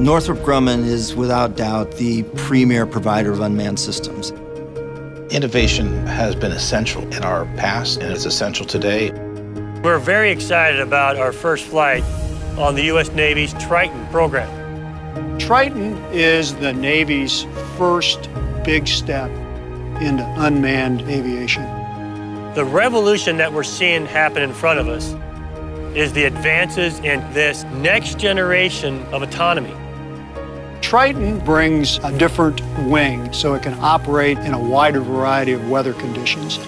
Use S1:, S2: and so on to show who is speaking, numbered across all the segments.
S1: Northrop Grumman is without doubt the premier provider of unmanned systems.
S2: Innovation has been essential in our past, and it's essential today.
S3: We're very excited about our first flight on the U.S. Navy's Triton program.
S4: Triton is the Navy's first big step into unmanned aviation.
S3: The revolution that we're seeing happen in front of us is the advances in this next generation of autonomy.
S4: Triton brings a different wing so it can operate in a wider variety of weather conditions.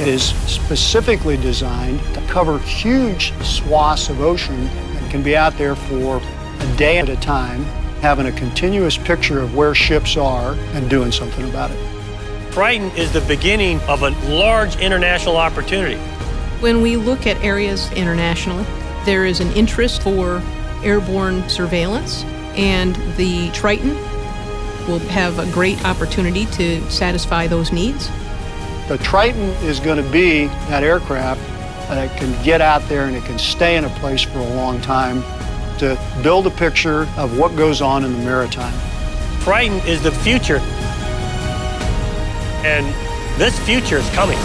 S4: It is specifically designed to cover huge swaths of ocean and can be out there for a day at a time, having a continuous picture of where ships are and doing something about it.
S3: Triton is the beginning of a large international opportunity.
S5: When we look at areas internationally, there is an interest for airborne surveillance, and the Triton will have a great opportunity to satisfy those needs.
S4: The Triton is going to be that aircraft that can get out there and it can stay in a place for a long time to build a picture of what goes on in the maritime.
S3: Triton is the future, and this future is coming.